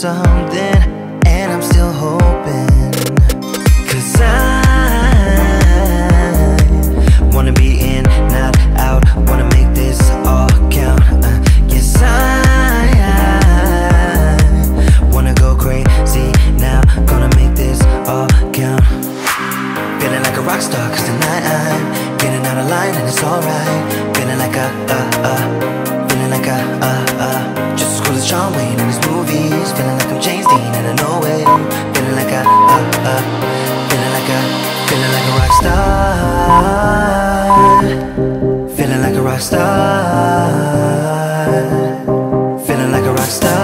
something. Feeling like a rock star. Feeling like a rock star. Feeling like a rock star.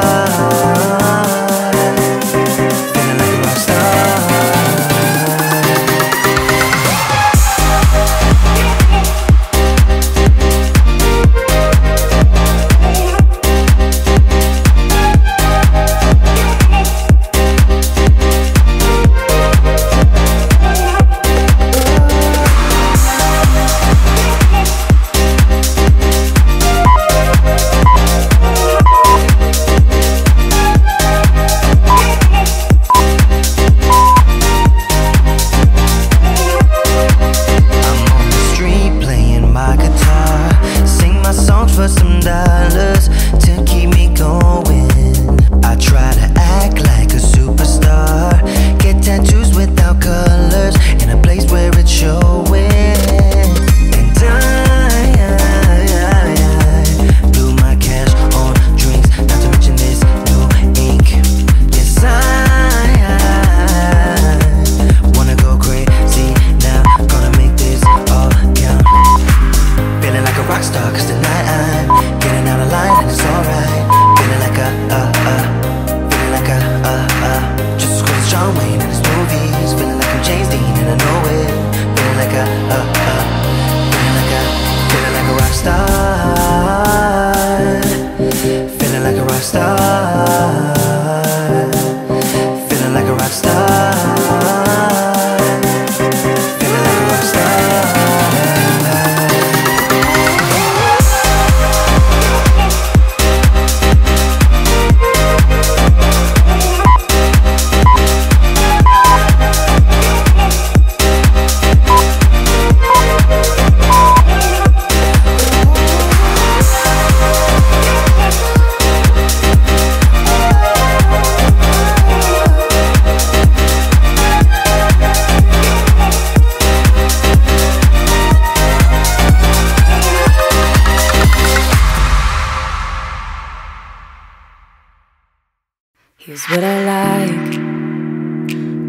Here's what I like.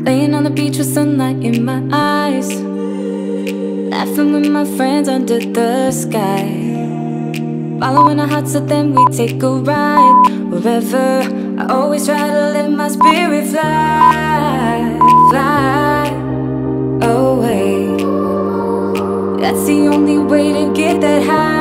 Laying on the beach with sunlight in my eyes. Laughing with my friends under the sky. Following our hearts so then we take a ride. Wherever I always try to let my spirit fly Fly away. That's the only way to get that high.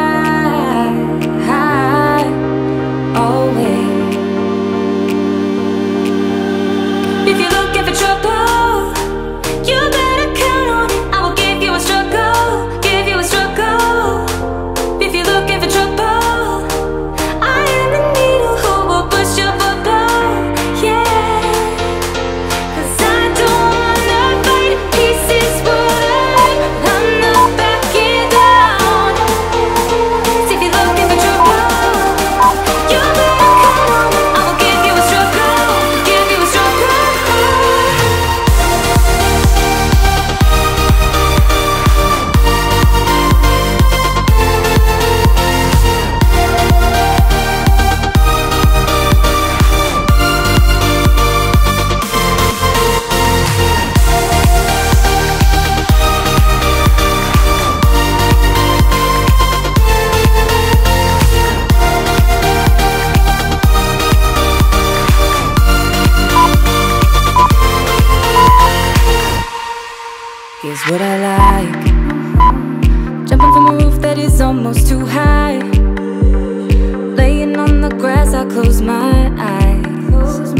close my eyes.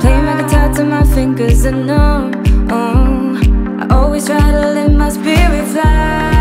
Play my guitar till my fingers are numb. Oh, I always try to let my spirit fly.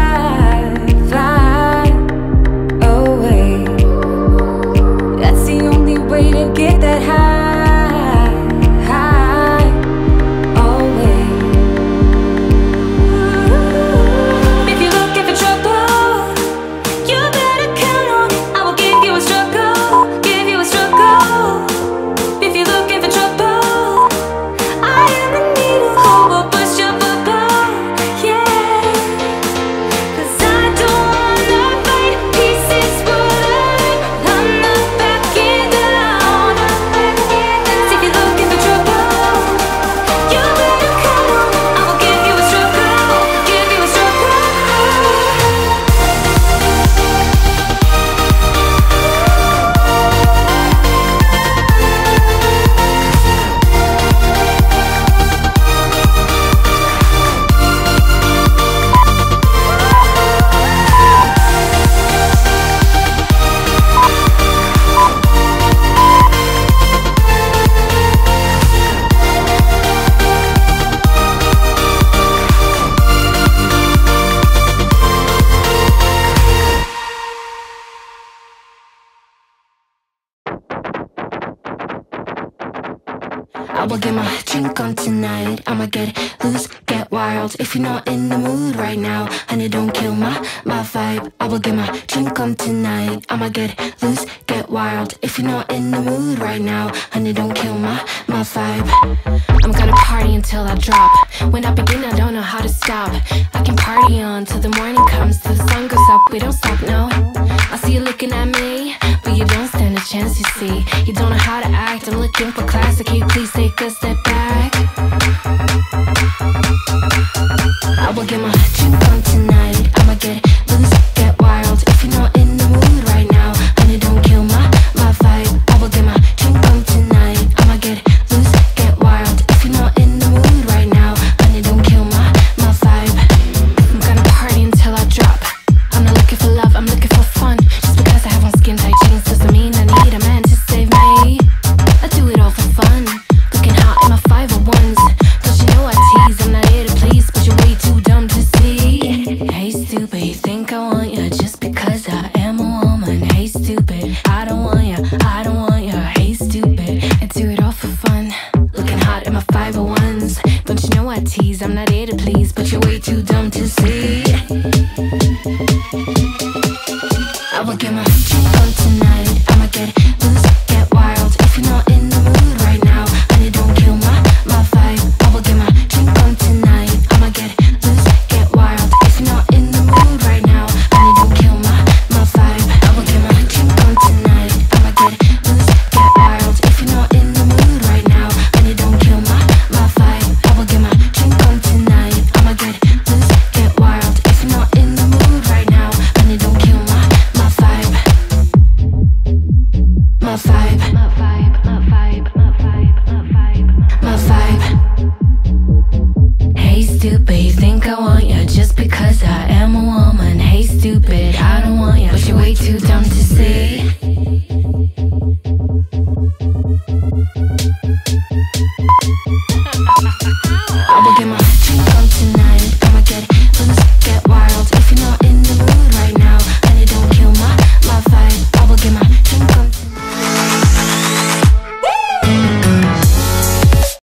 I will get my drink on tonight. I'ma get loose, get wild. If you're not in the mood right now, honey, don't kill my my vibe. I will get my drink on tonight. I'ma get loose, get wild. If you're not in the mood right now, honey, don't kill my my vibe. I'm gonna party until I drop. When I begin, I don't know how to stop. I can party on till the morning comes, till the sun goes up. We don't stop, no. I see you looking at me, but you don't stand a chance. You see, you don't know how to act. I'm looking for please take a step back? I will get my I will get my my fire.